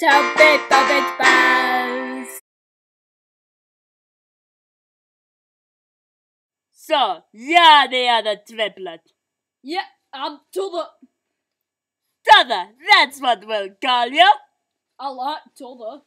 Tubbit Bubbit Buzz! So, yeah, they are the triplet. Yeah, I'm to the Tother, that's what we'll call you. A lot, to